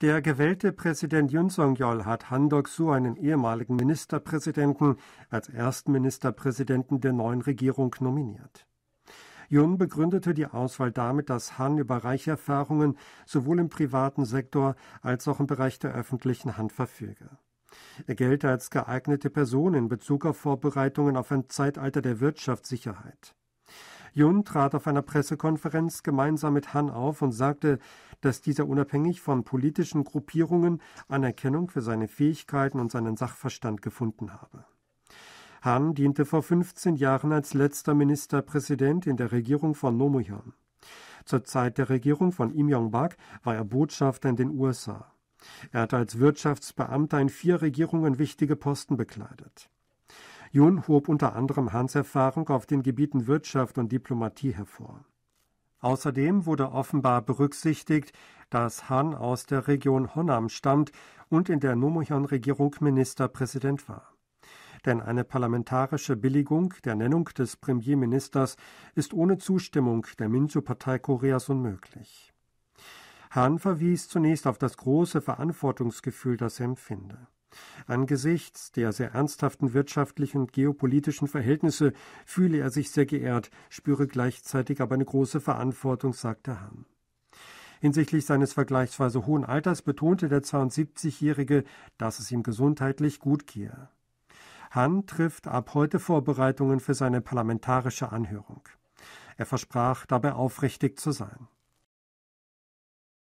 Der gewählte Präsident Yun Song-yeol hat Han Dok-soo, einen ehemaligen Ministerpräsidenten, als ersten Ministerpräsidenten der neuen Regierung nominiert. Yun begründete die Auswahl damit, dass Han über reiche Erfahrungen sowohl im privaten Sektor als auch im Bereich der öffentlichen Hand verfüge. Er gelte als geeignete Person in Bezug auf Vorbereitungen auf ein Zeitalter der Wirtschaftssicherheit. Jun trat auf einer Pressekonferenz gemeinsam mit Han auf und sagte, dass dieser unabhängig von politischen Gruppierungen Anerkennung für seine Fähigkeiten und seinen Sachverstand gefunden habe. Han diente vor 15 Jahren als letzter Ministerpräsident in der Regierung von Nomuhyon. Zur Zeit der Regierung von Im Yong-bak war er Botschafter in den USA. Er hatte als Wirtschaftsbeamter in vier Regierungen wichtige Posten bekleidet. Jun hob unter anderem Hans Erfahrung auf den Gebieten Wirtschaft und Diplomatie hervor. Außerdem wurde offenbar berücksichtigt, dass Han aus der Region Honam stammt und in der Nomohyon-Regierung Ministerpräsident war. Denn eine parlamentarische Billigung der Nennung des Premierministers ist ohne Zustimmung der Minju-Partei Koreas unmöglich. Han verwies zunächst auf das große Verantwortungsgefühl, das er empfinde. Angesichts der sehr ernsthaften wirtschaftlichen und geopolitischen Verhältnisse fühle er sich sehr geehrt, spüre gleichzeitig aber eine große Verantwortung, sagte Han. Hinsichtlich seines vergleichsweise hohen Alters betonte der 72-Jährige, dass es ihm gesundheitlich gut gehe. Han trifft ab heute Vorbereitungen für seine parlamentarische Anhörung. Er versprach, dabei aufrichtig zu sein.